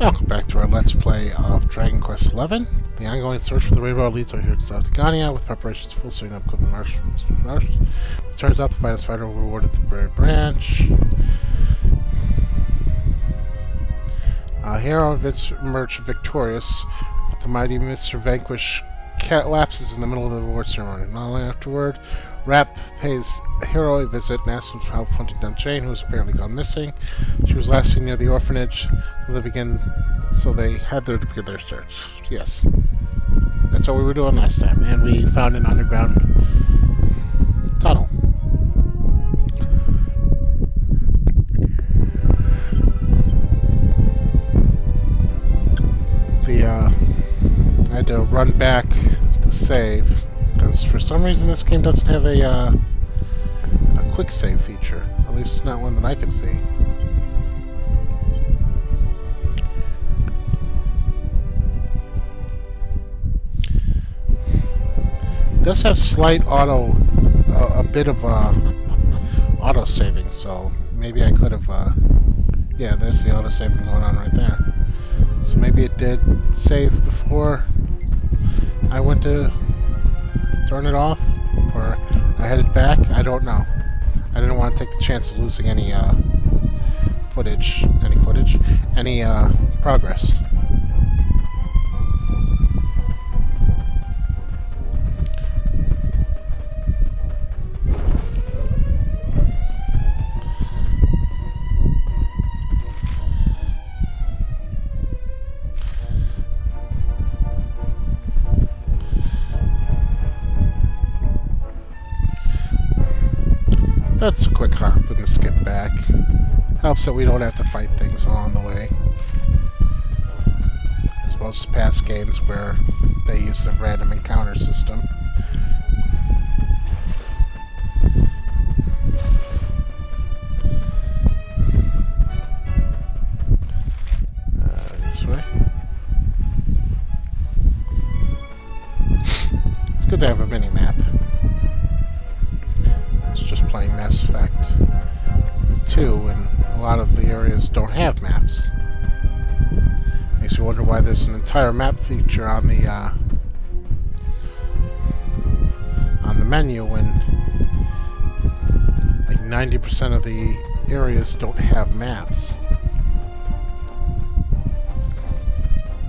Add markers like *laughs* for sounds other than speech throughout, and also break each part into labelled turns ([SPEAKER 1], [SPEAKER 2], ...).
[SPEAKER 1] Welcome back to our Let's Play of Dragon Quest XI. The ongoing search for the Rainbow leads are here to South with preparations full swing up equipping Marsh. It turns out the finest fighter will be rewarded the Berry Branch. Uh, Hero emerged victorious, but the mighty Mr. Vanquish cat lapses in the middle of the reward ceremony. Not long afterward, Rab pays Hero a visit and asks him for help hunting down Jade, who has apparently gone missing. She was last seen near the orphanage, so they begin. So they had there to begin their search. Yes, that's what we were doing last time, and we found an underground tunnel. The uh, I had to run back to save because for some reason this game doesn't have a uh, a quick save feature. At least it's not one that I could see. It does have slight auto, uh, a bit of uh, auto saving, so maybe I could have. Uh, yeah, there's the auto saving going on right there. So maybe it did save before I went to turn it off, or I headed back. I don't know. I didn't want to take the chance of losing any uh, footage, any footage, any uh, progress. That's a quick hop and a skip back. Helps that we don't have to fight things along the way. As most past games where they use the random encounter system. Uh, this way. It's good to have a mini-map just playing Mass Effect 2, and a lot of the areas don't have maps. Makes you wonder why there's an entire map feature on the uh, on the menu when like 90% of the areas don't have maps.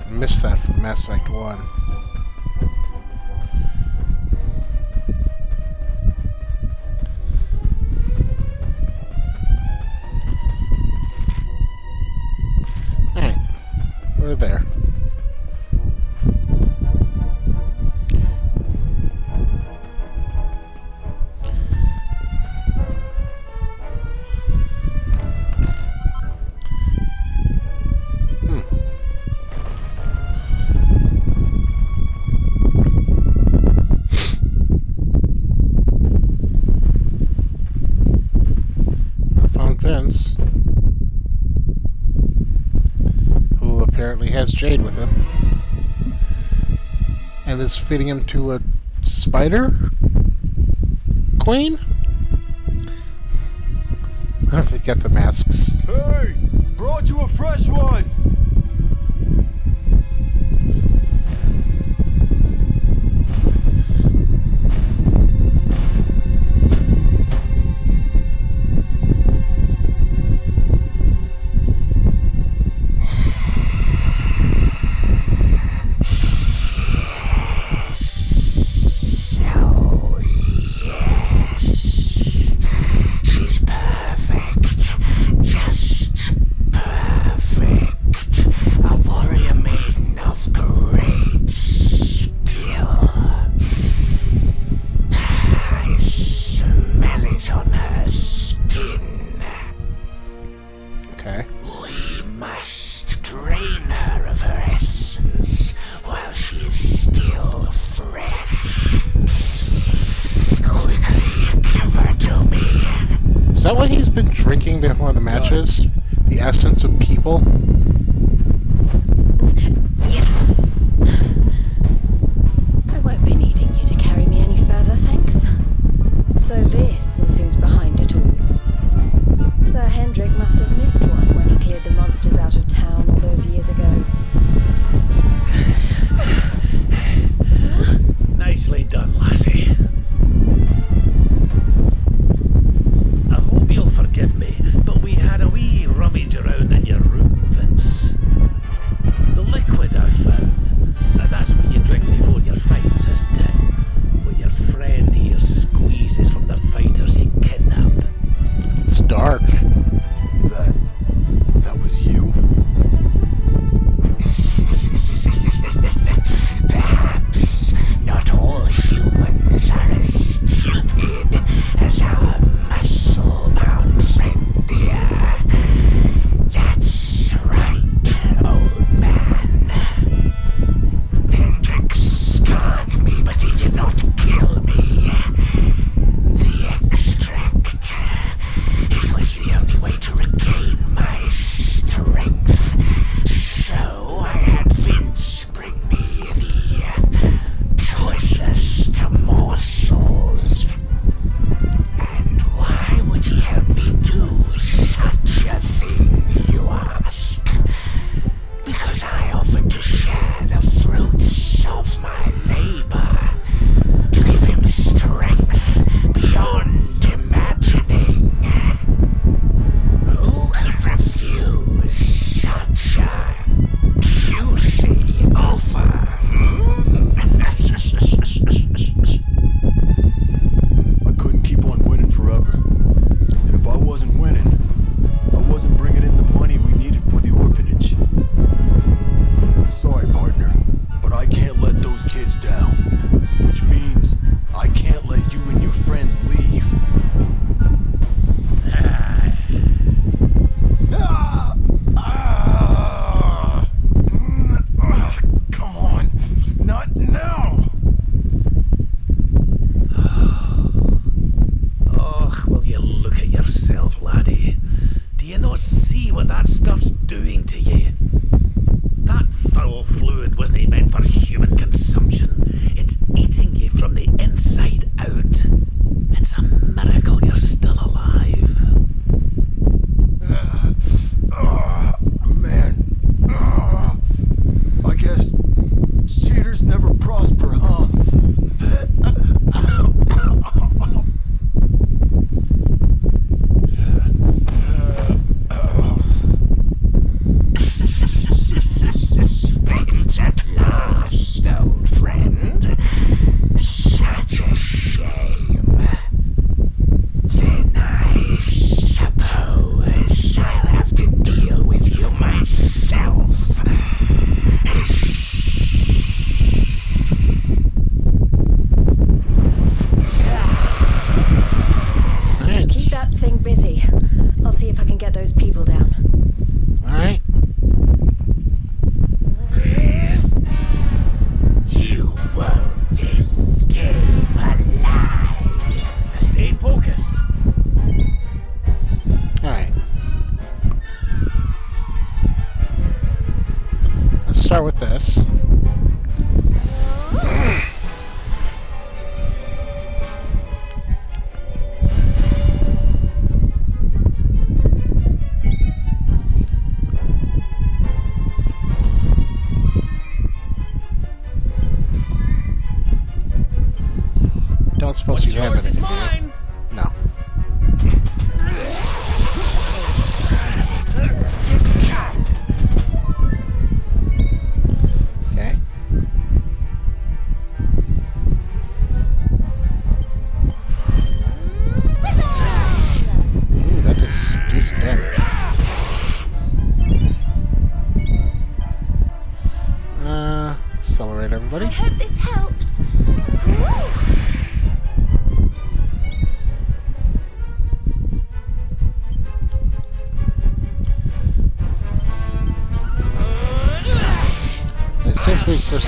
[SPEAKER 1] I missed that from Mass Effect 1. Feeding him to a spider queen? I don't know have to get the masks.
[SPEAKER 2] Hey!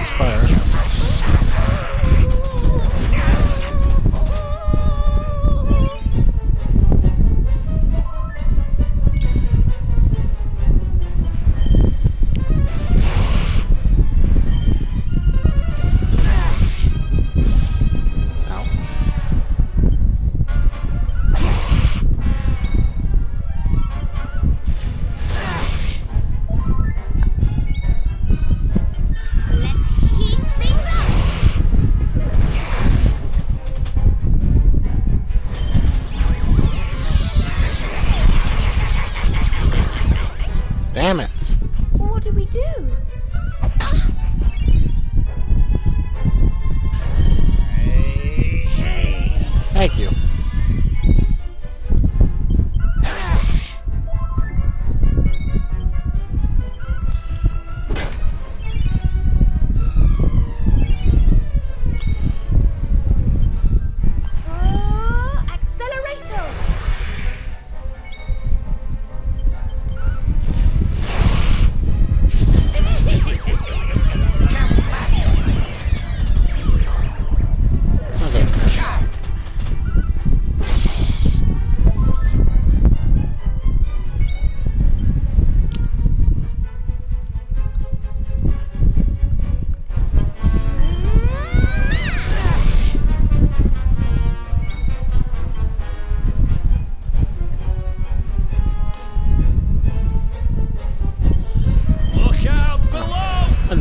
[SPEAKER 1] is fire.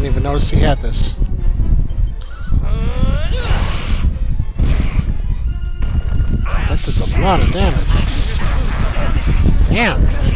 [SPEAKER 1] didn't even notice he had this. That does a lot of damage. Damn.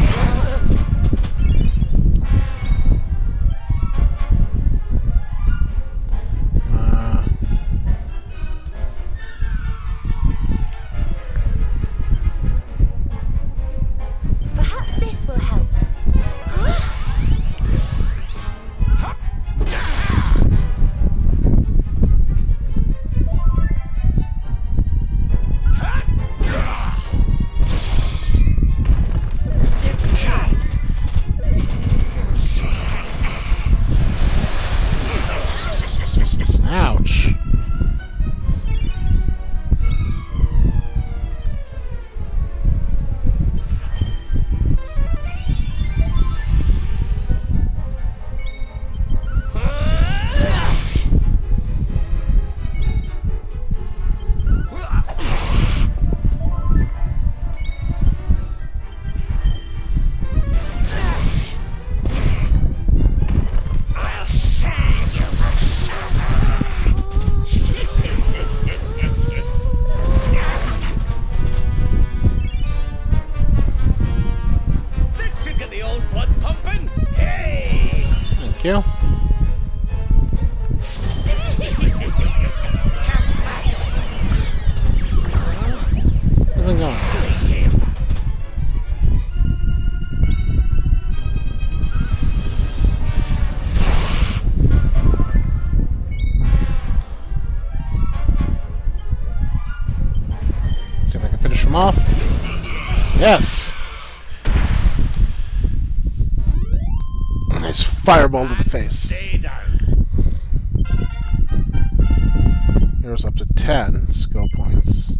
[SPEAKER 3] Finish him off. Yes! Nice fireball to the face. Here's up to 10 skill points.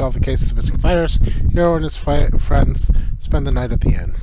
[SPEAKER 3] solve the
[SPEAKER 1] cases of
[SPEAKER 3] missing fighters. Hero and his friends spend the night at the inn.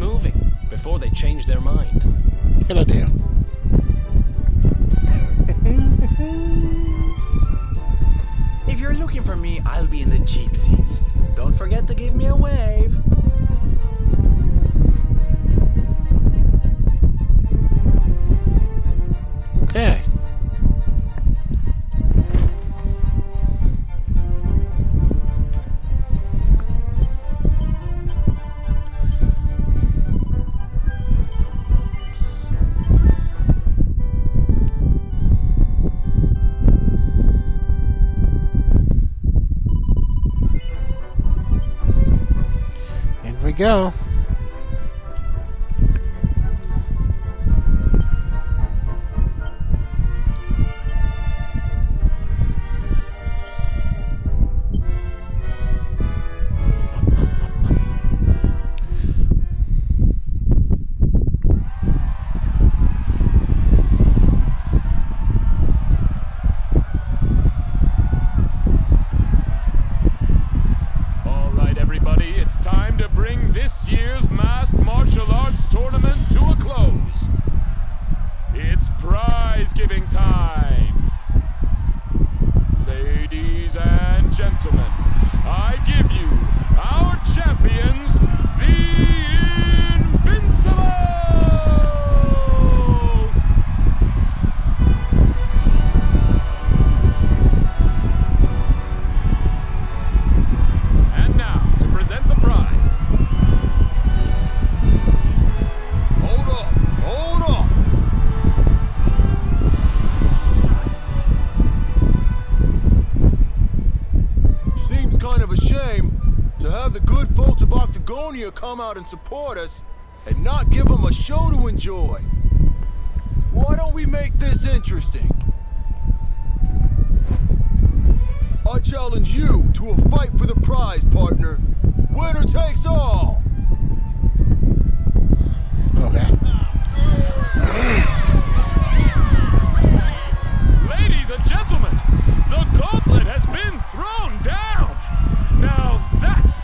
[SPEAKER 4] moving before they change their mind.
[SPEAKER 3] Hello there.
[SPEAKER 5] if you're looking for me, I'll be in the cheap seats. Don't forget to give me a wave.
[SPEAKER 6] Octagonia come out and support us and not give them a show to enjoy. Why don't we make this interesting? I challenge you to a fight for the prize, partner. Winner takes all.
[SPEAKER 1] Okay.
[SPEAKER 6] Ladies and gentlemen, the gauntlet has been thrown down.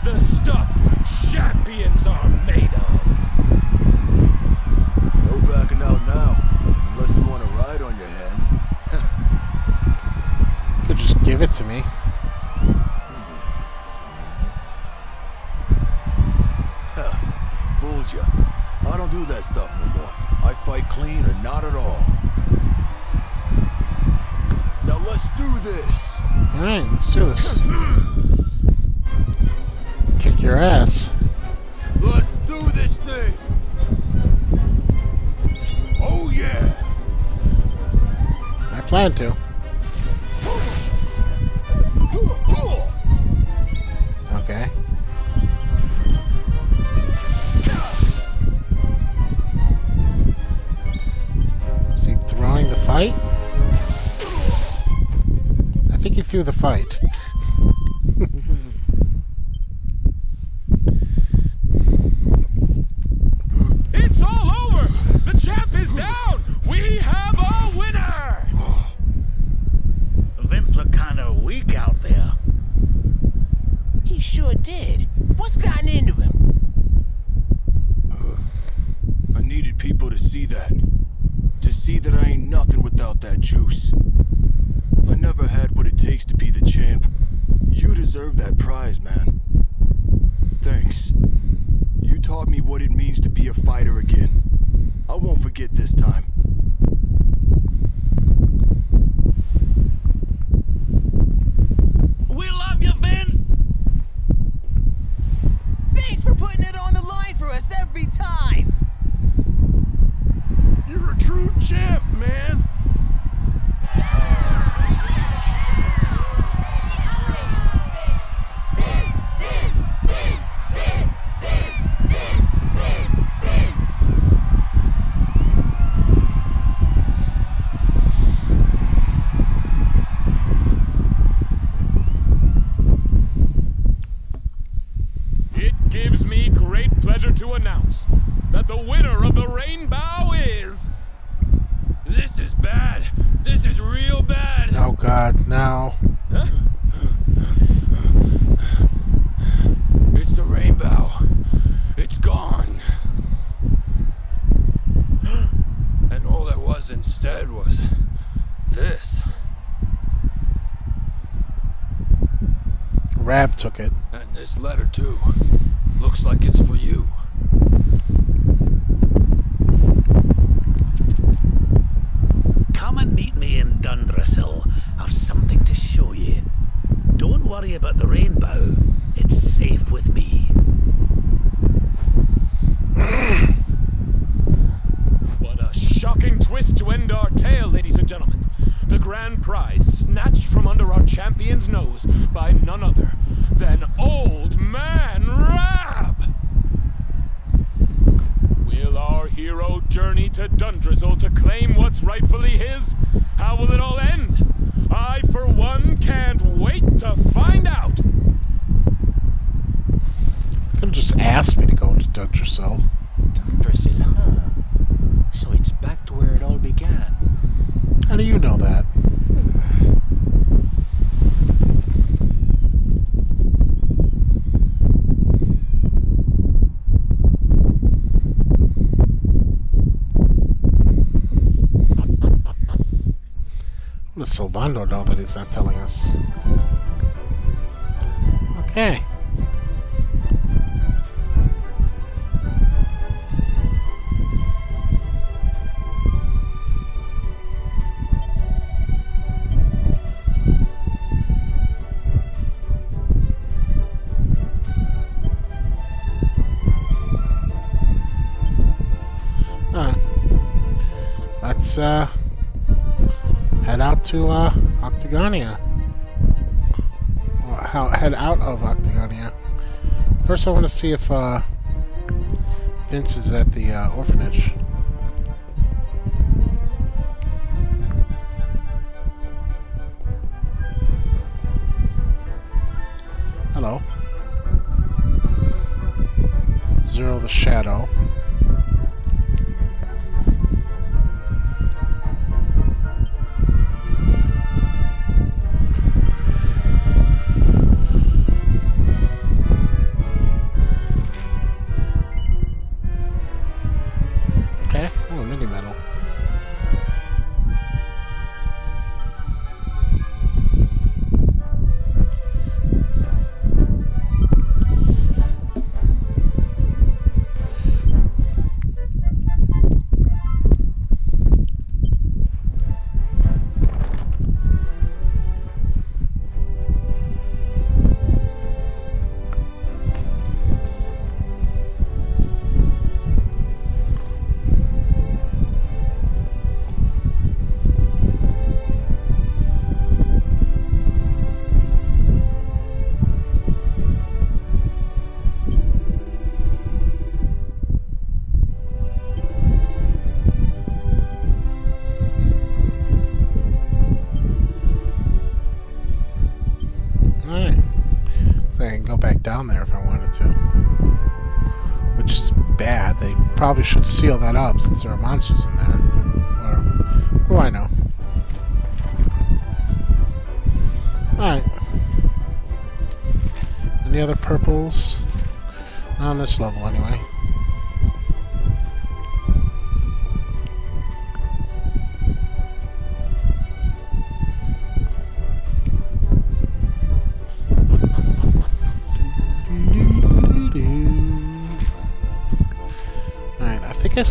[SPEAKER 6] Now that's the stuff champions are made of. No backing out now, unless you want to ride on your hands. *laughs*
[SPEAKER 1] Could just give it to me.
[SPEAKER 6] Fooled you. I don't do that stuff no more. I fight clean or not at all. Now let's do this.
[SPEAKER 1] Alright, let's do this. *clears throat* Your ass.
[SPEAKER 6] Let's do this thing. Oh yeah.
[SPEAKER 1] I plan to. Okay. Is he throwing the fight? I think he threw the fight.
[SPEAKER 6] It's all over! The champ is down! We have a winner!
[SPEAKER 7] Vince looked kind of weak out there.
[SPEAKER 5] He sure did. What's gotten into him?
[SPEAKER 6] I needed people to see that. To see that I ain't nothing without that juice. I never had what it takes to be the champ. You deserve that prize, man. Thanks. You taught me what it means to be a fighter again. I won't forget this time.
[SPEAKER 8] We love you, Vince!
[SPEAKER 5] Thanks for putting it on the line for us every time.
[SPEAKER 6] You're a true champ, man.
[SPEAKER 5] This, this, this, this, this, this, this, this.
[SPEAKER 6] It gives me great pleasure to announce that the winner of the Rainbow is.
[SPEAKER 8] This is bad. This is real bad.
[SPEAKER 1] Oh god, now.
[SPEAKER 8] It's the rainbow. It's gone. And all there was instead was this.
[SPEAKER 1] Rab took it.
[SPEAKER 8] And this letter, too. Looks like it's for you.
[SPEAKER 7] Come and meet me in Dundrasil. I've something to show you. Don't worry about the rainbow. It's safe with me.
[SPEAKER 6] What a shocking twist to end our tale, ladies and gentlemen. The grand prize snatched from under our champion's nose by none other than Old Man Rab! Will our hero journey to Dundrasil to claim what's rightfully his? How will it all end? I, for one, can't wait to find out!
[SPEAKER 1] Could have just asked me to go to Dundrasil.
[SPEAKER 5] Dundrasil, huh? So it's back to where it all began.
[SPEAKER 1] How do you know that? What does He's not telling us? Okay. Alright. Let's uh Octagonia. How head out of Octagonia. First I want to see if uh Vince is at the uh, orphanage. Hello. Zero the Shadow. Down there if I wanted to. Which is bad. They probably should seal that up since there are monsters in there. But, do I know? Alright. Any other purples? Not on this level, anyway.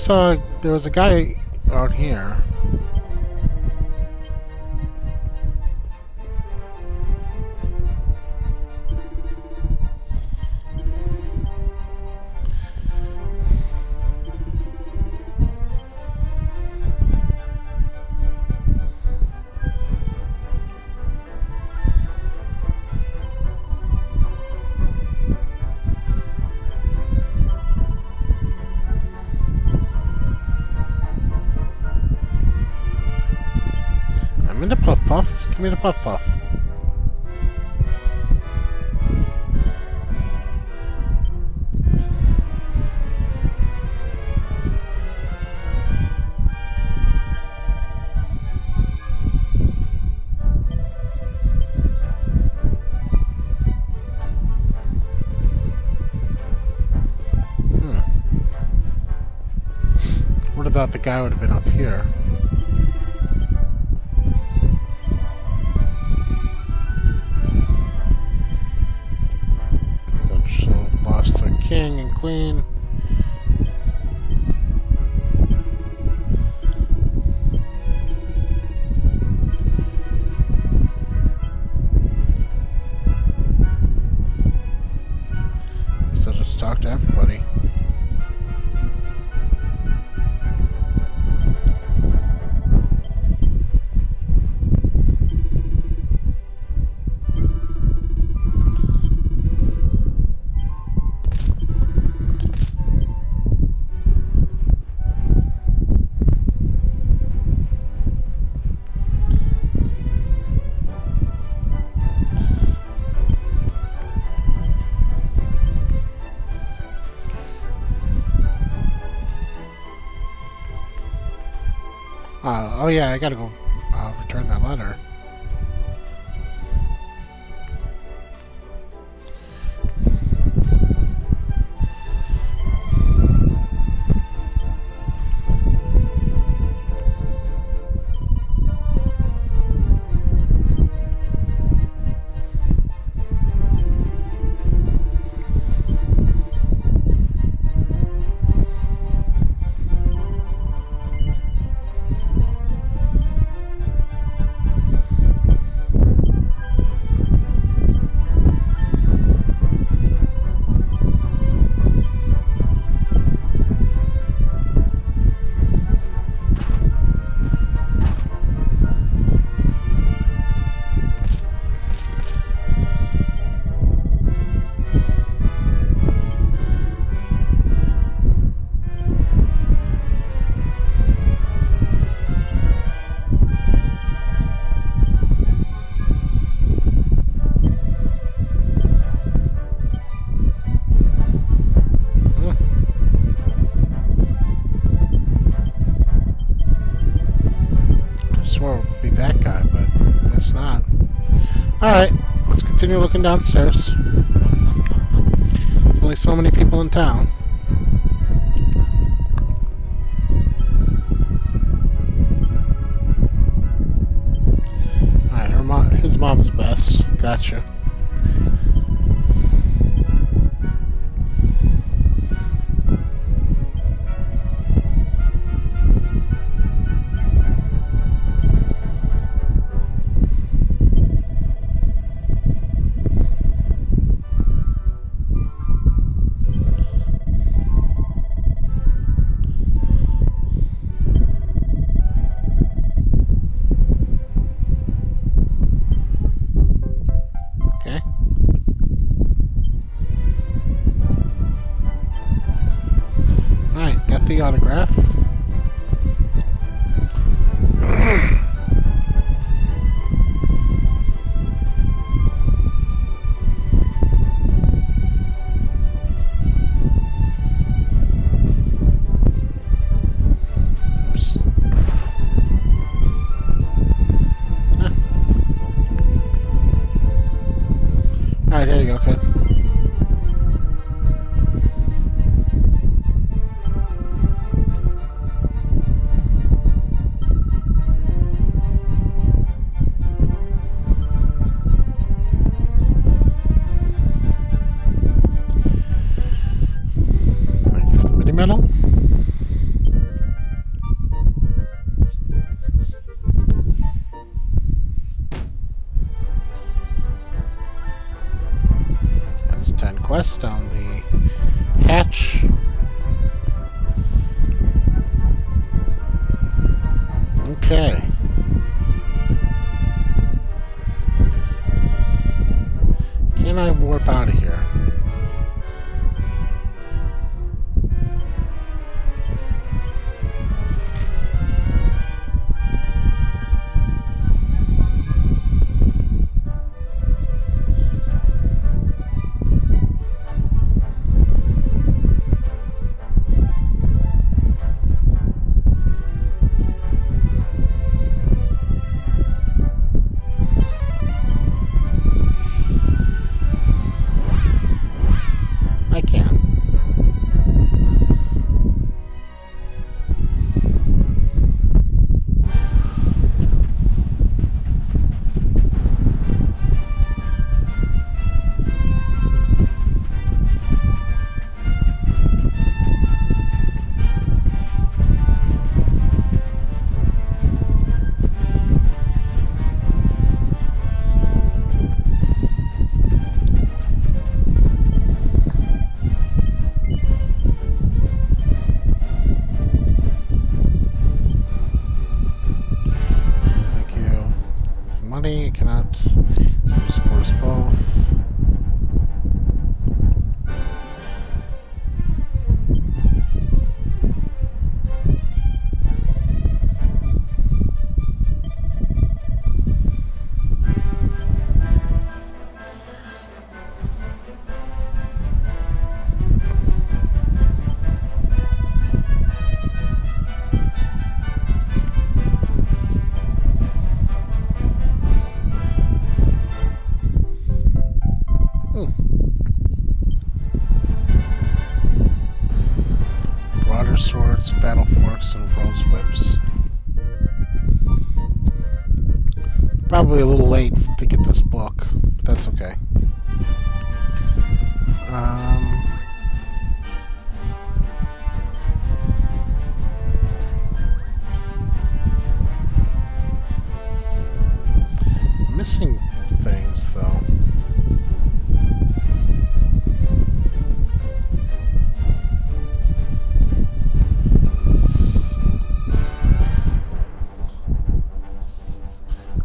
[SPEAKER 1] Saw there was a guy out here. Puffs. Give me the puff puff. Hmm. Would have thought the guy would have been up here. I gotta go continue looking downstairs. There's only so many people in town. Alright, mom, his mom's best. Gotcha. autograph.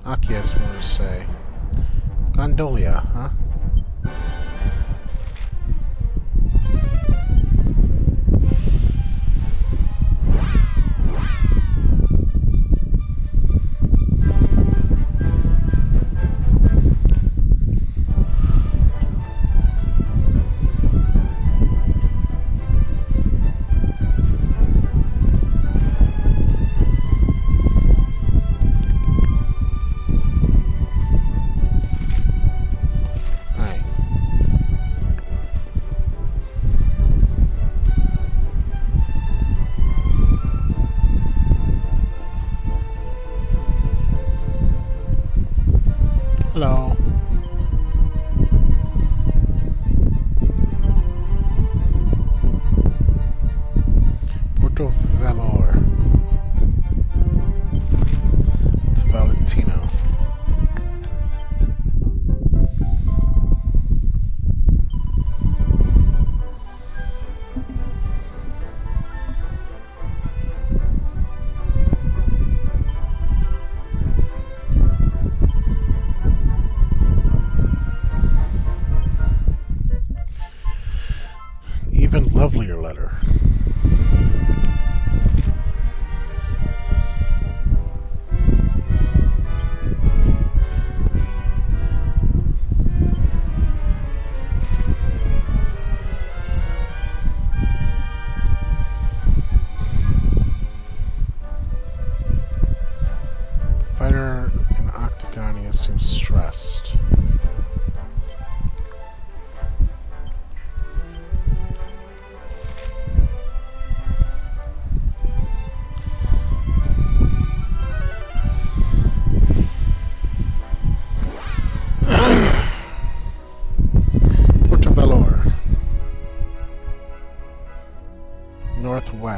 [SPEAKER 1] Akias wanted to say. Gondolia, huh?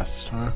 [SPEAKER 1] Huh?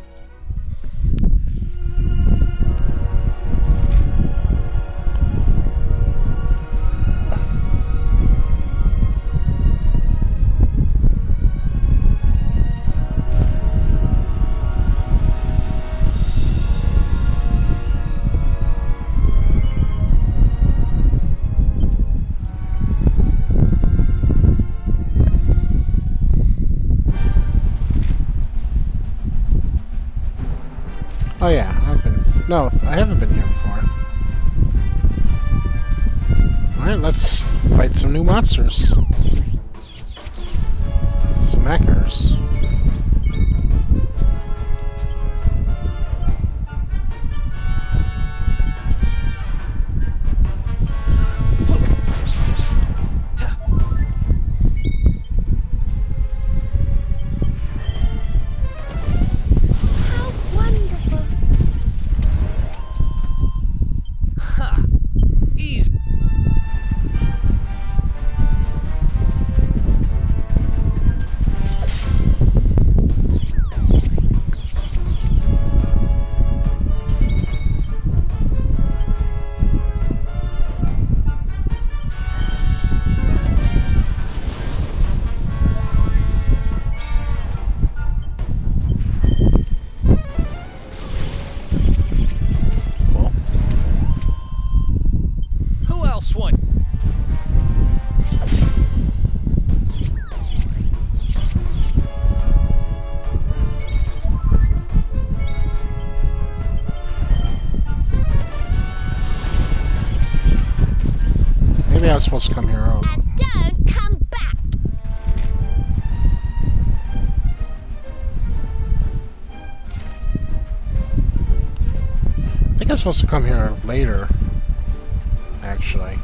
[SPEAKER 1] Monsters.
[SPEAKER 4] Who else?
[SPEAKER 1] Maybe I was supposed to come here early.
[SPEAKER 9] Don't come back.
[SPEAKER 1] I think I'm supposed to come here later, actually.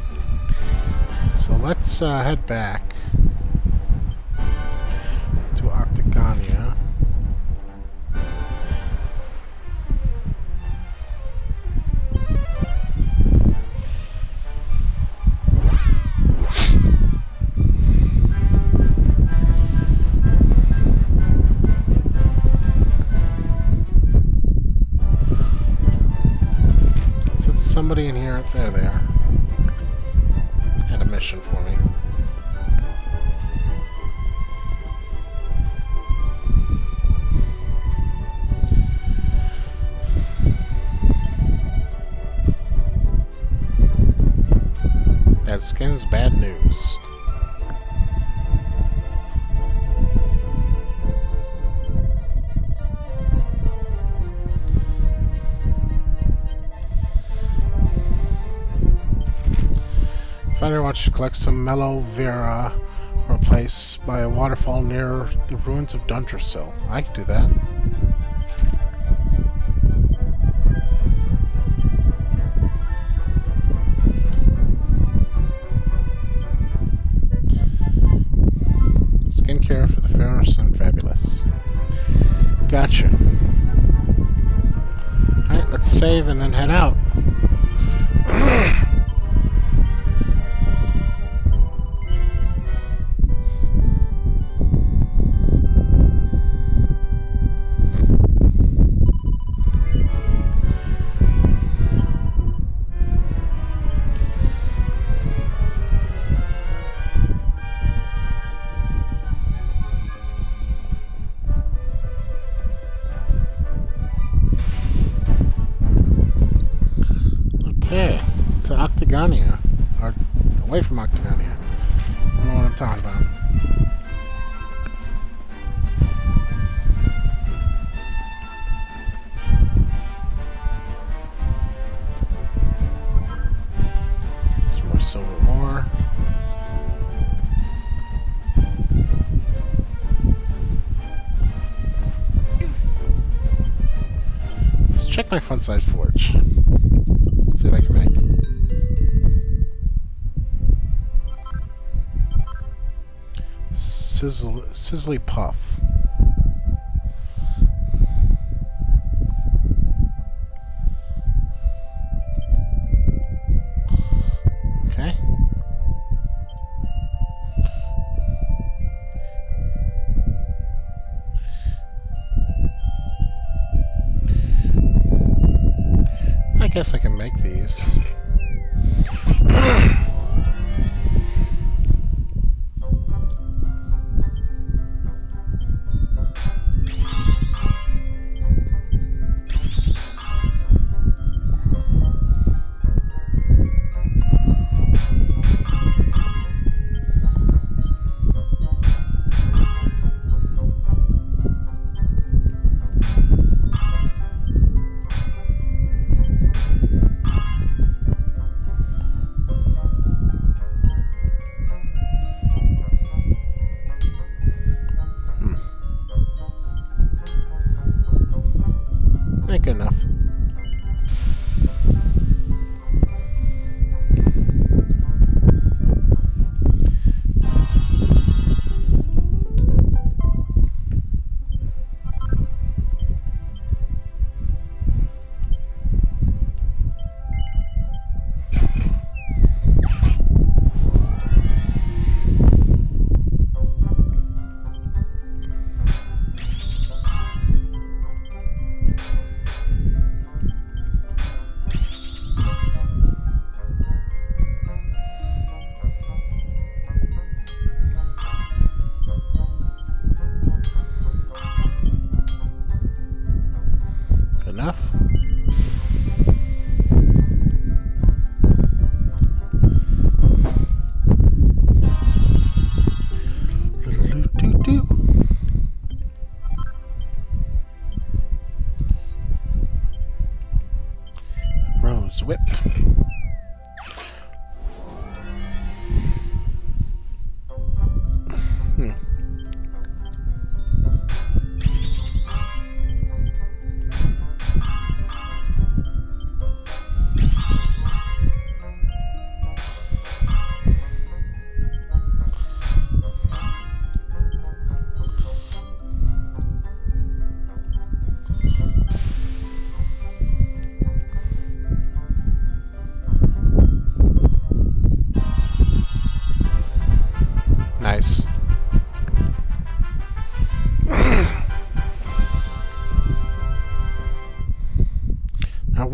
[SPEAKER 1] So let's uh, head back Wants some mellow vera or a place by a waterfall near the ruins of Dundrasil. I can do that. Skincare for the fairest and fabulous. Gotcha. Alright, let's save and then head out. Let's check my front side forge. See what I can make. Sizzle, sizzly puff.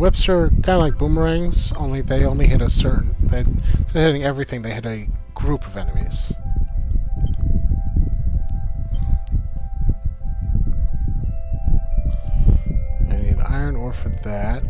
[SPEAKER 1] Whips are kind of like boomerangs, only they only hit a certain. They, instead of hitting everything, they hit a group of enemies. I need iron ore for that.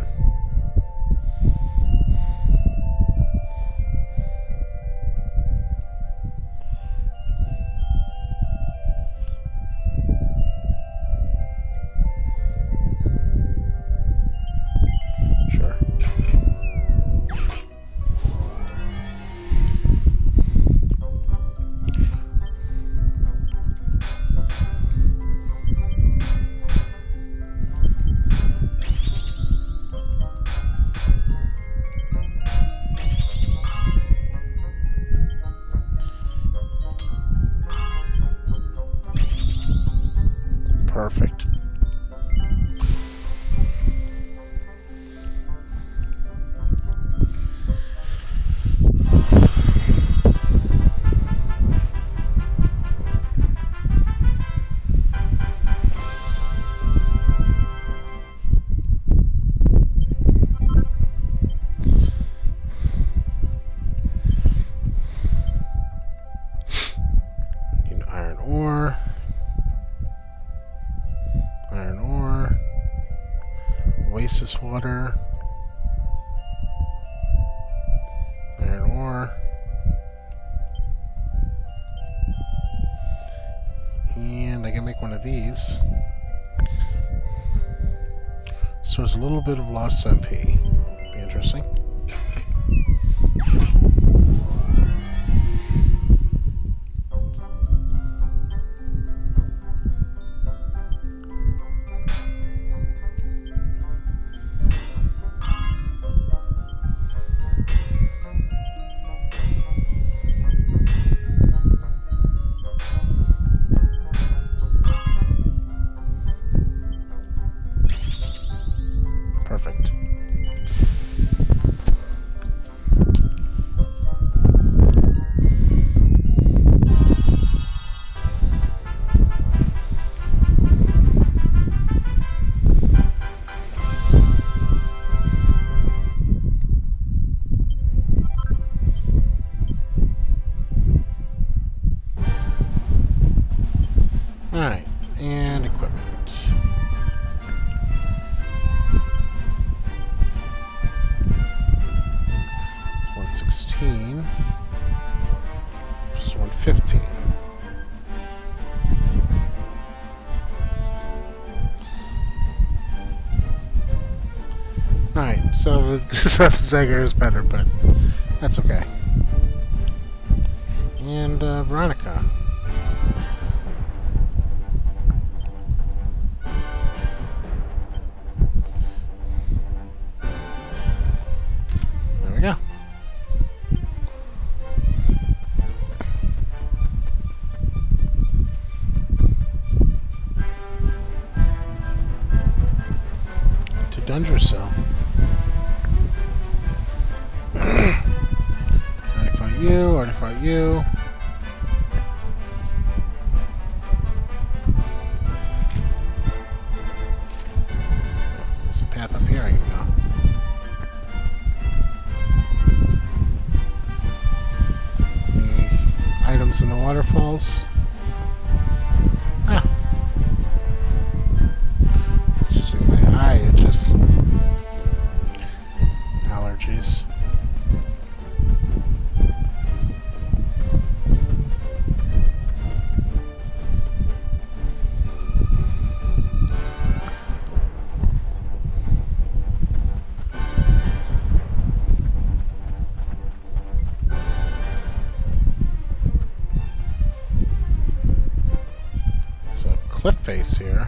[SPEAKER 1] these. So there's a little bit of lost MP. Be interesting. The Zegger is better, but that's okay. And uh, Veronica. There we go. To Dundrasil. You, or artifact you. Here.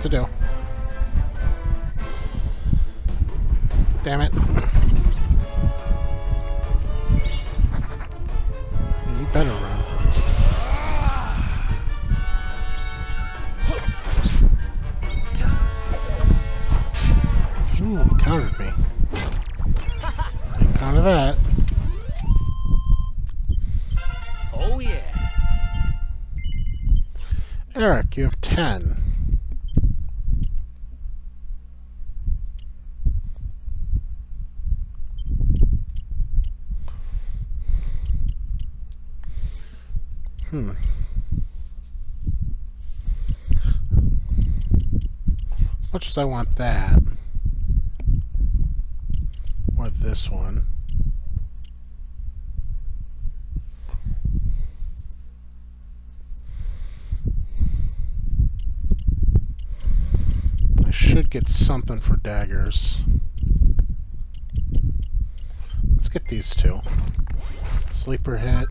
[SPEAKER 1] To do. Much as I want that, or this one. I should get something for daggers. Let's get these two. Sleeper hit.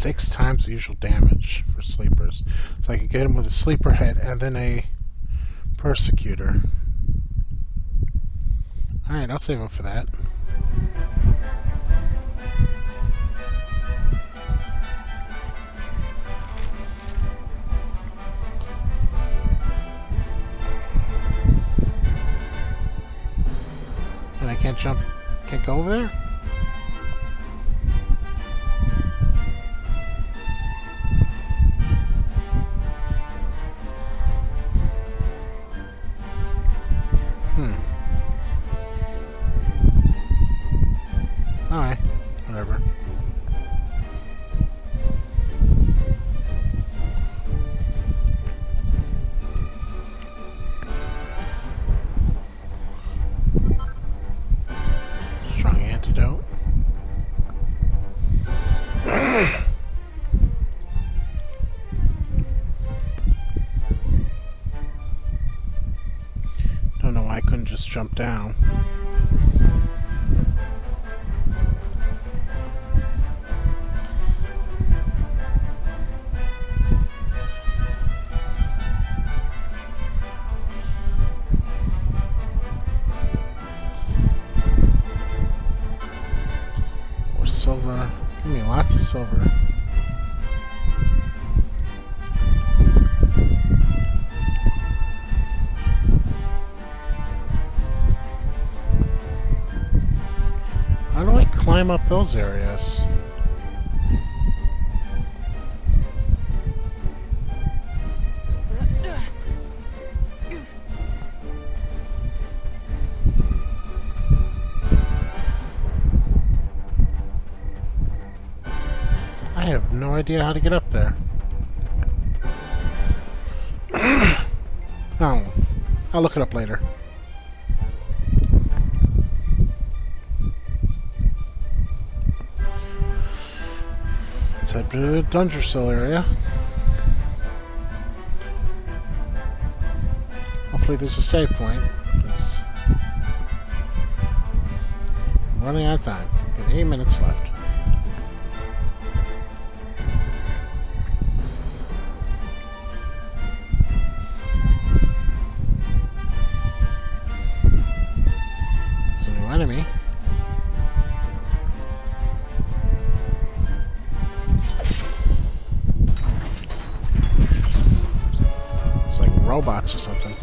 [SPEAKER 1] six times the usual damage for sleepers. So I can get him with a sleeper hit and then a persecutor. Alright, I'll save up for that. And I can't jump, can't go over there? Climb up those areas? I have no idea how to get up there. *clears throat* oh, I'll look it up later. The Dundrasil area. Hopefully there's a save point. It's running out of time. Got eight minutes left. It's a new enemy. Or something.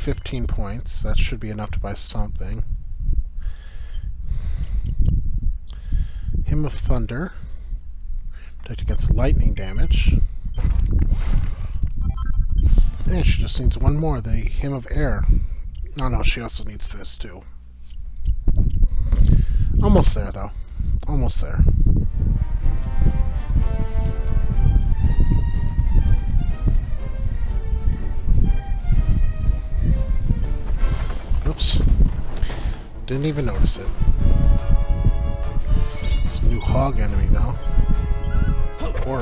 [SPEAKER 1] 15 points. That should be enough to buy something. Hymn of Thunder. Protect against lightning damage. And she just needs one more, the Hymn of Air. Oh no, she also needs this too. Almost there though. Almost there. Didn't even notice it. Some new hog enemy though. Or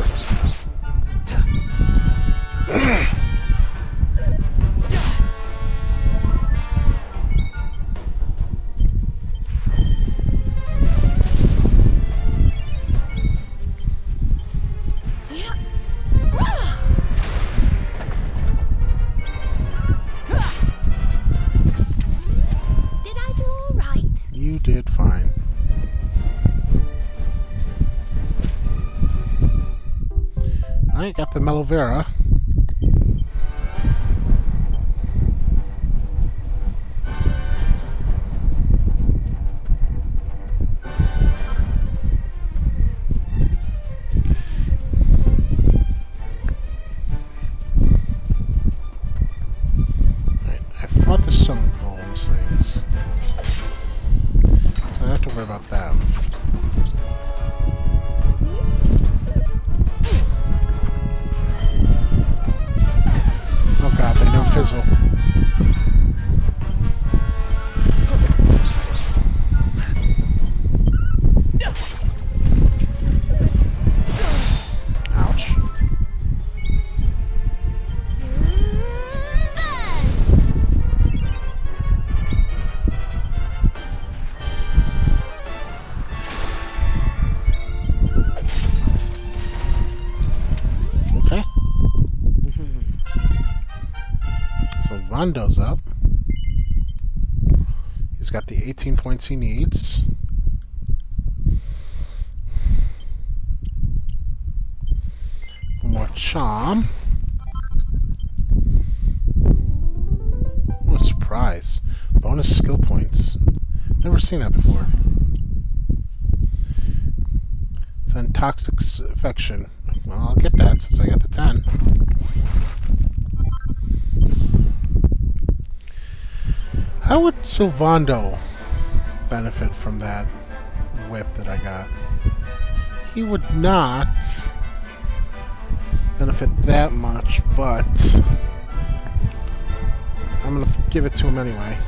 [SPEAKER 1] *laughs* got the Melovera. So up. He's got the 18 points he needs. One more charm. What a surprise. Bonus skill points. Never seen that before. Then toxic affection. Well, I'll get that since I got the 10. How would Sylvando benefit from that whip that I got? He would not benefit that much, but I'm gonna give it to him anyway.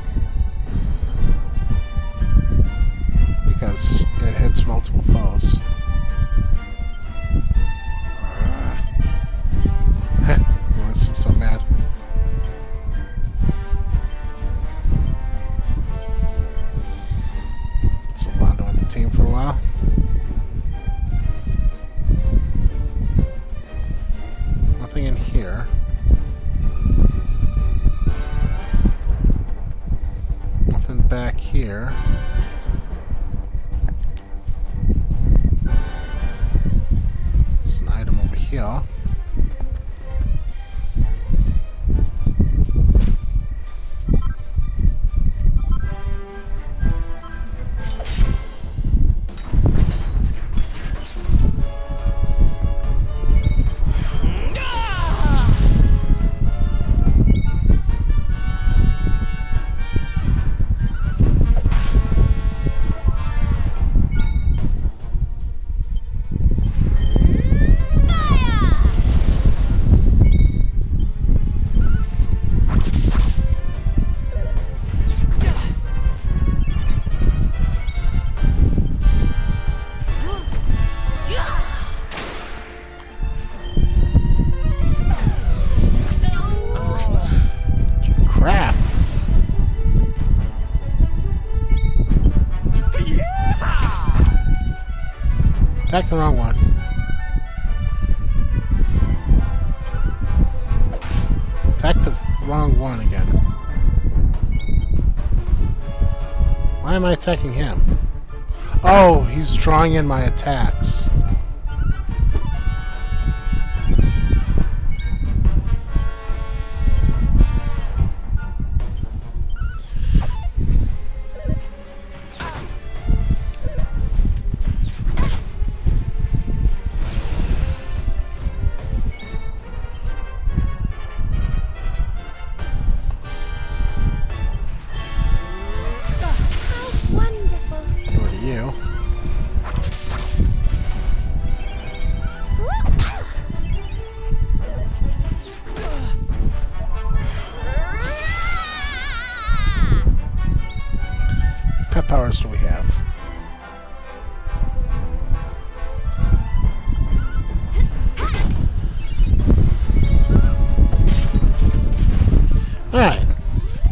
[SPEAKER 1] Because it hits multiple foes. *laughs* He was so mad. Attack the wrong one. Attack the wrong one again. Why am I attacking him? Oh, he's drawing in my attacks.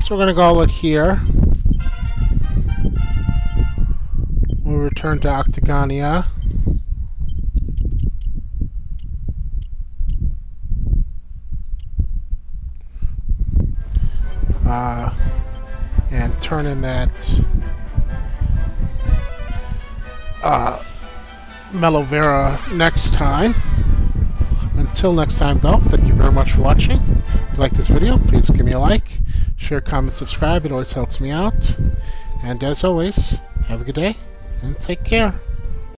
[SPEAKER 1] So we're gonna call it here. We'll return to Octagonia. Uh, and turn in that uh, Melovera next time. Until next time, though, thank you very much for watching. If you like this video, please give me a like, share, comment, subscribe. It always helps me out. And as always, have a good day and take care.